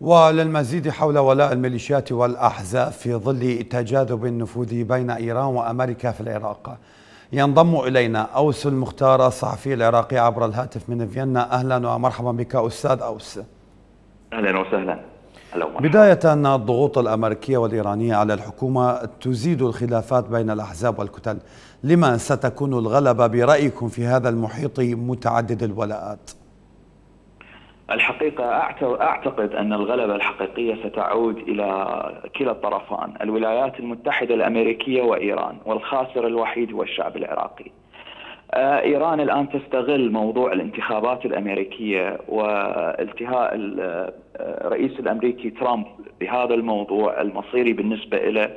وللمزيد حول ولاء الميليشيات والأحزاب في ظل تجاذب النفوذ بين إيران وأمريكا في العراق. ينضم إلينا أوس المختار الصحفي العراقي عبر الهاتف من فيينا. أهلا ومرحبا بك أستاذ أوس. أهلا وسهلا. بداية الضغوط الأمريكية والإيرانية على الحكومة تزيد الخلافات بين الأحزاب والكتل. لما ستكون الغلبة برأيكم في هذا المحيط متعدد الولاءات؟ الحقيقة أعتقد أن الغلبة الحقيقية ستعود إلى كلا الطرفان الولايات المتحدة الأمريكية وإيران والخاسر الوحيد هو الشعب العراقي. آه، إيران الآن تستغل موضوع الانتخابات الأمريكية والتهاء الرئيس آه، الأمريكي ترامب بهذا الموضوع المصيري بالنسبة له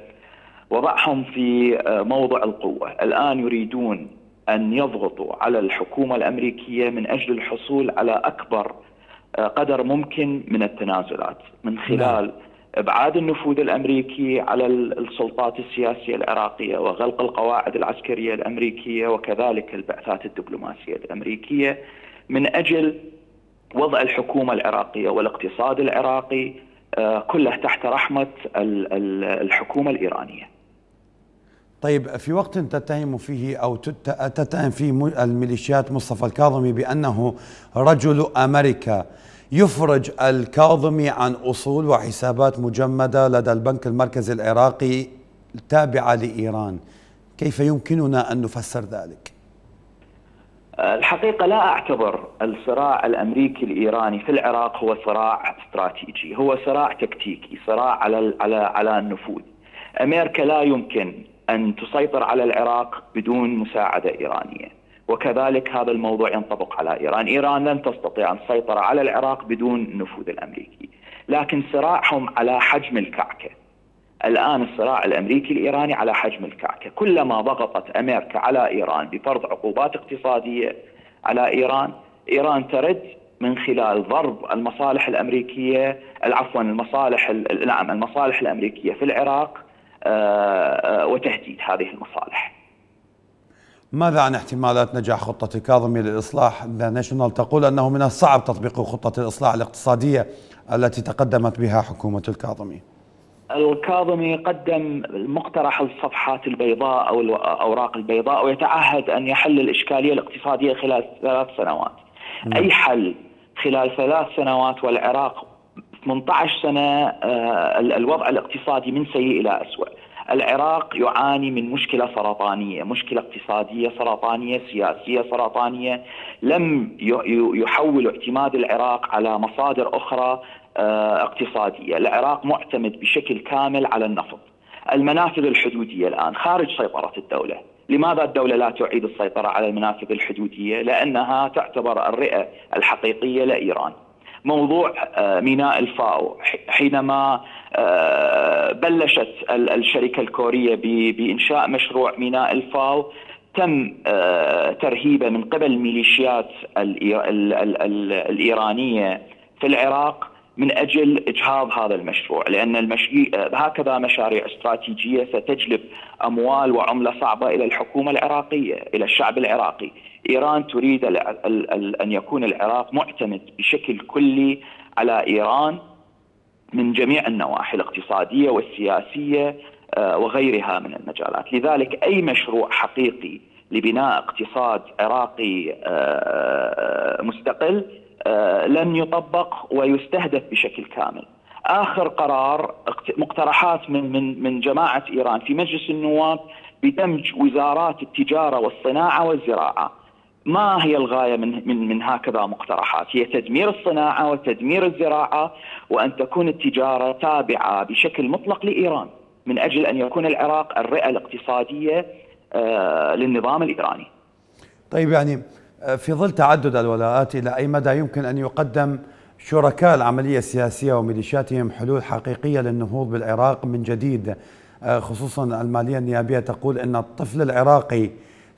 وضعهم في آه، موضع القوة. الآن يريدون أن يضغطوا على الحكومة الأمريكية من أجل الحصول على أكبر قدر ممكن من التنازلات من خلال نعم. إبعاد النفوذ الأمريكي على السلطات السياسية العراقية وغلق القواعد العسكرية الأمريكية وكذلك البعثات الدبلوماسية الأمريكية من أجل وضع الحكومة العراقية والاقتصاد العراقي آه، كله تحت رحمة الحكومة الإيرانية. طيب في وقت تتهم فيه أو تتهم فيه الميليشيات مصطفى الكاظمي بأنه رجل أمريكا يفرج الكاظمي عن أصول وحسابات مجمدة لدى البنك المركزي العراقي التابعة لإيران كيف يمكننا أن نفسر ذلك؟ الحقيقة لا أعتبر الصراع الأمريكي الإيراني في العراق هو صراع استراتيجي، هو صراع تكتيكي، صراع على على على النفوذ. أمريكا لا يمكن أن تسيطر على العراق بدون مساعدة إيرانية. وكذلك هذا الموضوع ينطبق على إيران، إيران لن تستطيع أن تسيطر على العراق بدون النفوذ الأمريكي، لكن صراعهم على حجم الكعكة. الآن الصراع الأمريكي الإيراني على حجم الكعكة، كلما ضغطت أمريكا على إيران بفرض عقوبات اقتصادية على إيران، إيران ترد من خلال ضرب المصالح الأمريكية عفوا المصالح نعم المصالح الأمريكية في العراق آه، آه، وتهديد هذه المصالح. ماذا عن احتمالات نجاح خطة الكاظمي للإصلاح؟ ذا ناشونال تقول أنه من الصعب تطبيق خطة الإصلاح الاقتصادية التي تقدمت بها حكومة الكاظمي الكاظمي قدم مقترح الصفحات البيضاء أو الأوراق البيضاء ويتعهد أن يحل الإشكالية الاقتصادية خلال ثلاث سنوات م. أي حل خلال ثلاث سنوات والعراق 18 سنة آه، الوضع الاقتصادي من سيء إلى أسوأ العراق يعاني من مشكلة سرطانية، مشكلة اقتصادية سرطانية، سياسية سرطانية، لم يحول اعتماد العراق على مصادر أخرى آه، اقتصادية، العراق معتمد بشكل كامل على النفط. المنافذ الحدودية الآن خارج سيطرة الدولة، لماذا الدولة لا تعيد السيطرة على المنافذ الحدودية؟ لأنها تعتبر الرئة الحقيقية لإيران. موضوع آه، ميناء الفاو حينما بلشت الشركة الكورية بإنشاء مشروع ميناء الفاو. تم آه، ترهيبه من قبل الميليشيات الإيرانية في العراق من أجل إجهاض هذا المشروع المشي... هكذا مشاريع استراتيجية ستجلب أموال وعملة صعبة إلى الحكومة العراقية إلى الشعب العراقي. إيران تريد أن يكون العراق معتمد بشكل كلي على إيران من جميع النواحي الاقتصادية والسياسية آه، وغيرها من المجالات، لذلك أي مشروع حقيقي لبناء اقتصاد عراقي آه، آه، مستقل لن يطبق ويستهدف بشكل كامل. آخر قرار مقترحات من من من جماعة إيران في مجلس النواب بدمج وزارات التجارة والصناعة والزراعة. ما هي الغاية من من من هكذا مقترحات؟ هي تدمير الصناعة وتدمير الزراعة وأن تكون التجارة تابعة بشكل مطلق لإيران من أجل أن يكون العراق الرئة الاقتصادية آه، للنظام الإيراني. طيب يعني آه، في ظل تعدد الولاءات إلى أي مدى يمكن أن يقدم شركاء العملية السياسية وميليشياتهم حلول حقيقية للنهوض بالعراق من جديد آه، خصوصا المالية النيابية تقول إن الطفل العراقي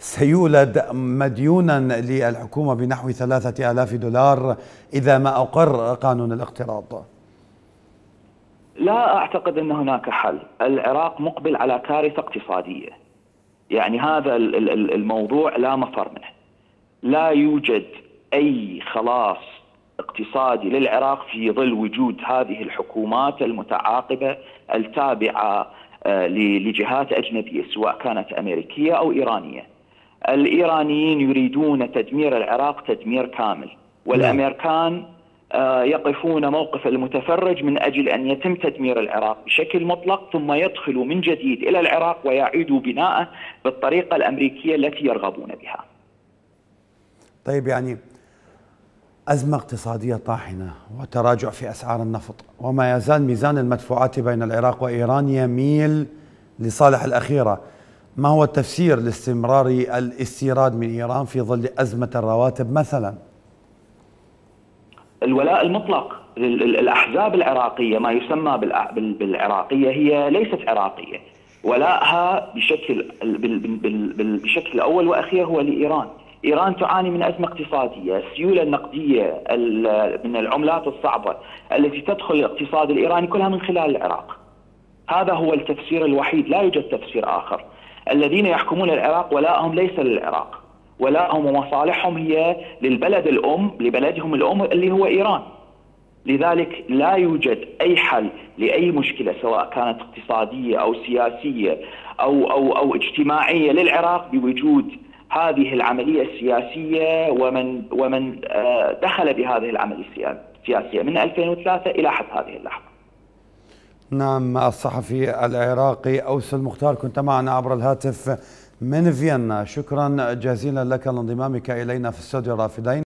سيولد مديونا للحكومة بنحو ثلاثة آلاف دولار إذا ما أقر قانون الاقتراض. لا أعتقد أن هناك حل. العراق مقبل على كارثة اقتصادية. يعني هذا الموضوع لا مفر منه. لا يوجد أي خلاص اقتصادي للعراق في ظل وجود هذه الحكومات المتعاقبة التابعة آه، لجهات أجنبية سواء كانت أمريكية أو إيرانية. الإيرانيين يريدون تدمير العراق تدمير كامل والأمريكان آه، يقفون موقف المتفرج من أجل أن يتم تدمير العراق بشكل مطلق ثم يدخلوا من جديد إلى العراق ويعيدوا بناءه بالطريقة الأمريكية التي يرغبون بها. طيب يعني أزمة اقتصادية طاحنة وتراجع في أسعار النفط وما يزال ميزان المدفوعات بين العراق وإيران يميل لصالح الأخيرة ما هو التفسير لاستمرار الاستيراد من إيران في ظل أزمة الرواتب مثلا الولاء المطلق الأحزاب العراقية ما يسمى بالعراقية هي ليست عراقية ولاءها بشكل بشكل أول وأخير هو لإيران إيران تعاني من أزمة اقتصادية، السيولة النقدية من العملات الصعبة التي تدخل الاقتصاد الإيراني كلها من خلال العراق. هذا هو التفسير الوحيد، لا يوجد تفسير آخر. الذين يحكمون العراق ولاءهم ليس للعراق، ولاءهم ومصالحهم هي للبلد الأم، لبلدهم الأم اللي هو إيران. لذلك لا يوجد أي حل لأي مشكلة سواء كانت اقتصادية أو سياسية أو أو أو اجتماعية للعراق بوجود هذه العملية السياسية ومن ومن آه، دخل بهذه العملية السياسية من 2003 إلى حد هذه اللحظة نعم الصحفي العراقي أوس المختار كنت معنا عبر الهاتف من فيينا. شكرا جزيلا لك لانضمامك إلينا في استوديو الرافدين